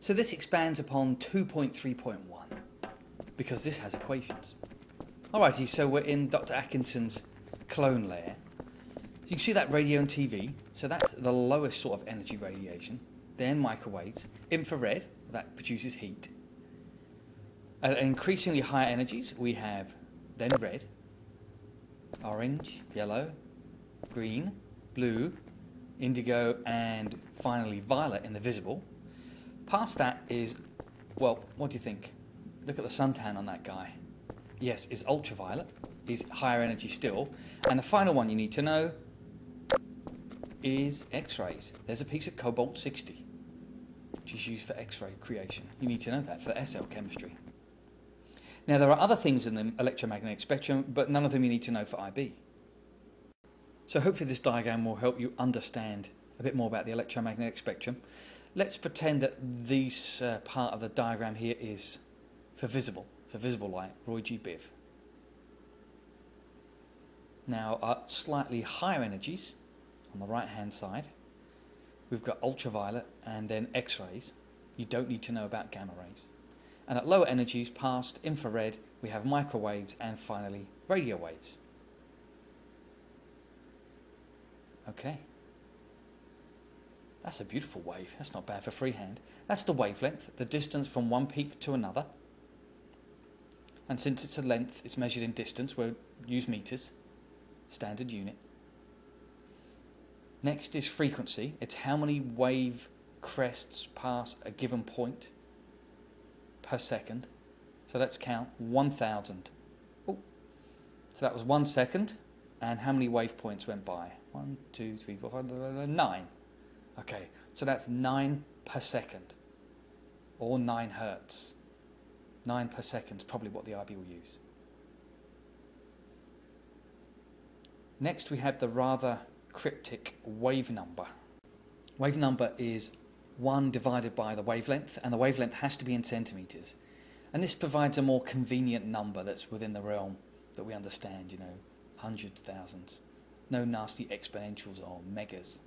So this expands upon 2.3.1 because this has equations. Alrighty, so we're in Dr. Atkinson's clone layer. So you can see that radio and TV. So that's the lowest sort of energy radiation. Then microwaves, infrared, that produces heat. At increasingly higher energies, we have then red, orange, yellow, green, blue, indigo, and finally violet in the visible. Past that is, well, what do you think? Look at the suntan on that guy. Yes, is ultraviolet, is higher energy still. And the final one you need to know is X rays. There's a piece of cobalt 60, which is used for X ray creation. You need to know that for SL chemistry. Now, there are other things in the electromagnetic spectrum, but none of them you need to know for IB. So, hopefully, this diagram will help you understand a bit more about the electromagnetic spectrum. Let's pretend that this uh, part of the diagram here is for visible, for visible light, Roy G. Biv. Now, at slightly higher energies on the right hand side, we've got ultraviolet and then X rays. You don't need to know about gamma rays. And at lower energies, past infrared, we have microwaves and finally radio waves. Okay. That's a beautiful wave. That's not bad for freehand. That's the wavelength, the distance from one peak to another. And since it's a length, it's measured in distance. We'll use meters, standard unit. Next is frequency. It's how many wave crests pass a given point per second. So let's count 1,000. Oh. So that was one second. And how many wave points went by? One, two, three, four, five, nine. Okay, so that's nine per second, or nine hertz. Nine per second is probably what the IB will use. Next, we have the rather cryptic wave number. Wave number is 1 divided by the wavelength, and the wavelength has to be in centimetres. And this provides a more convenient number that's within the realm that we understand, you know, hundreds, thousands. No nasty exponentials or megas.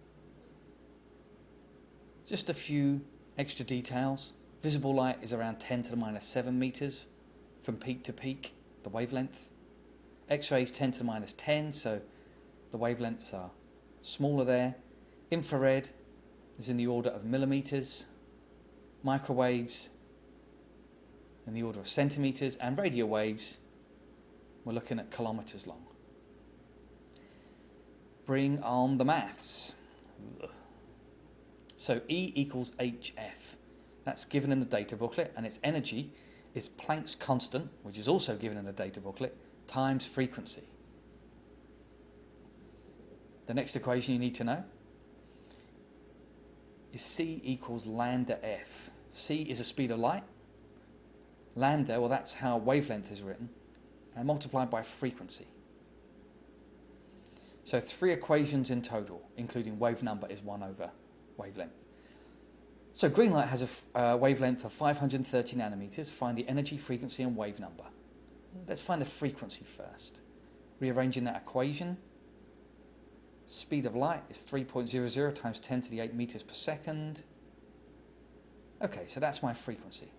Just a few extra details. Visible light is around 10 to the minus 7 meters from peak to peak, the wavelength. X rays 10 to the minus 10, so the wavelengths are smaller there. Infrared is in the order of millimeters. Microwaves in the order of centimeters. And radio waves, we're looking at kilometers long. Bring on the maths. So E equals HF. That's given in the data booklet, and its energy is Planck's constant, which is also given in the data booklet, times frequency. The next equation you need to know is C equals lambda F. C is the speed of light. Lambda, well, that's how wavelength is written, and multiplied by frequency. So three equations in total, including wave number, is 1 over wavelength. So green light has a uh, wavelength of 530 nanometers. Find the energy, frequency, and wave number. Let's find the frequency first. Rearranging that equation, speed of light is 3.00 times 10 to the 8 meters per second. Okay, so that's my frequency.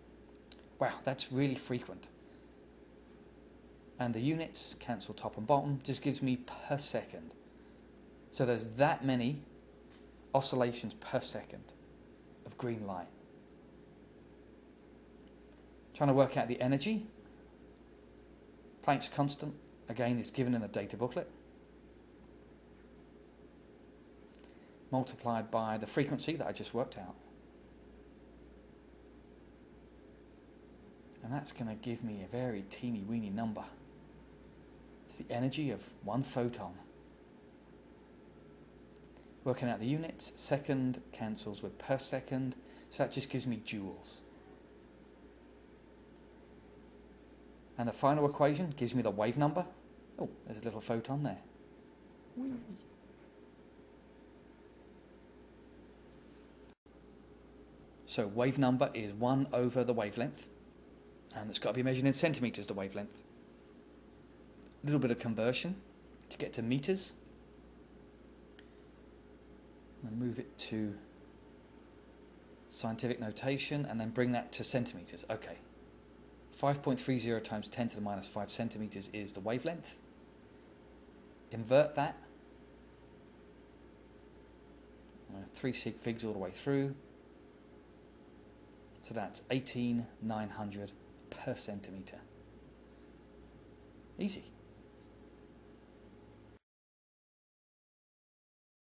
Wow, that's really frequent. And the units cancel top and bottom, just gives me per second. So there's that many oscillations per second of green light. Trying to work out the energy. Planck's constant, again, is given in the data booklet. Multiplied by the frequency that I just worked out. And that's going to give me a very teeny weeny number. It's the energy of one photon. Working out the units, second cancels with per second, so that just gives me joules. And the final equation gives me the wave number. Oh, there's a little photon there. So wave number is 1 over the wavelength, and it's got to be measured in centimetres, the wavelength. A little bit of conversion to get to move it to scientific notation, and then bring that to centimeters. Okay. 5.30 times 10 to the minus 5 centimeters is the wavelength. Invert that. Uh, three sig figs all the way through. So that's 18,900 per centimetre. Easy.